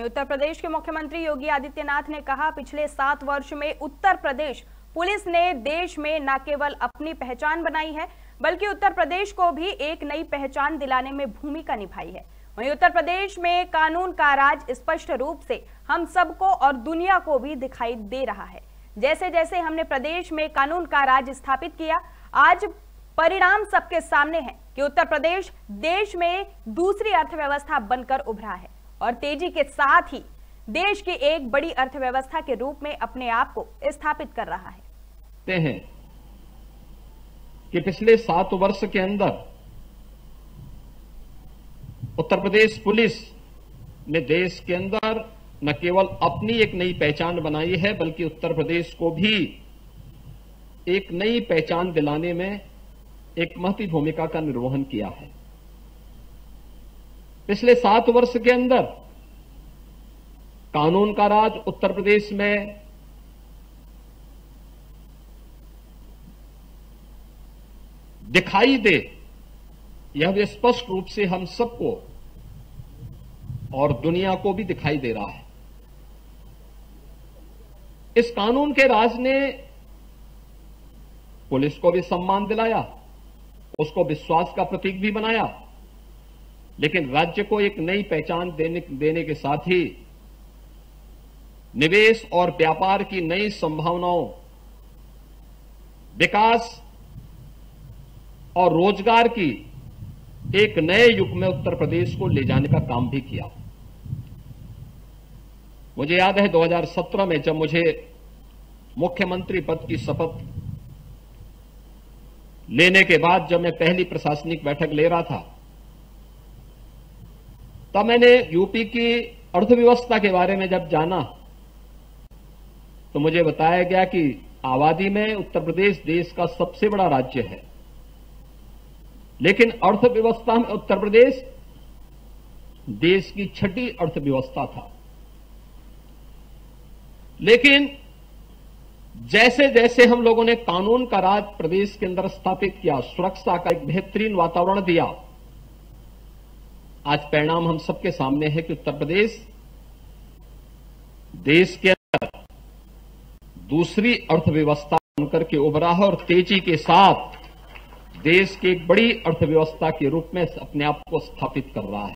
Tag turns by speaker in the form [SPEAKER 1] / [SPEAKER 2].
[SPEAKER 1] वहीं उत्तर प्रदेश के मुख्यमंत्री योगी आदित्यनाथ ने कहा, पिछले सात वर्ष में उत्तर प्रदेश पुलिस ने देश में न केवल अपनी पहचान बनाई है, बल्कि उत्तर प्रदेश को भी एक नई पहचान दिलाने में भूमिका निभाई है। वहीं उत्तर प्रदेश में कानून का राज स्पष्ट रूप से हम सबको और दुनिया को भी दिखाई दे रहा है। जैसे जैसे हमने प्रदेश में कानून का राज स्थापित किया, आज परिणाम सबके सामने है कि उत्तर प्रदेश देश में दूसरी अर्थव्यवस्था बनकर उभरा है। और तेज़ी के साथ ही देश की एक बड़ी अर्थव्यवस्था के रूप में अपने आप को स्थापित कर रहा है।
[SPEAKER 2] हैं कि पिछले सात वर्ष के अंदर उत्तर प्रदेश पुलिस ने देश के अंदर न केवल अपनी एक नई पहचान बनाई है, बल्कि उत्तर प्रदेश को भी एक नई पहचान दिलाने में एक महती भूमिका का निर्वहन किया है। पिछले सात वर्ष के अंदर कानून का राज उत्तर प्रदेश में दिखाई दे, यह भी स्पष्ट रूप से हम सबको और दुनिया को भी दिखाई दे रहा है। इस कानून के राज ने पुलिस को भी सम्मान दिलाया, उसको विश्वास का प्रतीक भी बनाया लेकिन राज्य को एक नई पहचान देने देने के साथ ही निवेश और व्यापार की नई संभावनाओं, विकास और रोज़गार की एक नए युग में उत्तर प्रदेश को ले जाने का काम भी किया। मुझे याद है 2017 में जब मुझे मुख्यमंत्री पद की शपथ लेने के बाद जब मैं पहली प्रशासनिक बैठक ले रहा था तब मैंने यूपी की अर्थव्यवस्था के बारे में जब जाना तो मुझे बताया गया कि आबादी में उत्तर प्रदेश देश का सबसे बड़ा राज्य है। लेकिन अर्थव्यवस्था में उत्तर प्रदेश देश की छठी अर्थव्यवस्था था। लेकिन जैसे जैसे हम लोगों ने कानून का राज प्रदेश के अंदर स्थापित किया, सुरक्षा का एक बेहतरीन वातावरण दिया आज परिणाम हम सबके सामने है कि उत्तर प्रदेश देश के अंदर दूसरी अर्थव्यवस्था बनकर के उभरा है और तेज़ी के साथ देश की एक बड़ी अर्थव्यवस्था के रूप में अपने आप को स्थापित कर रहा है।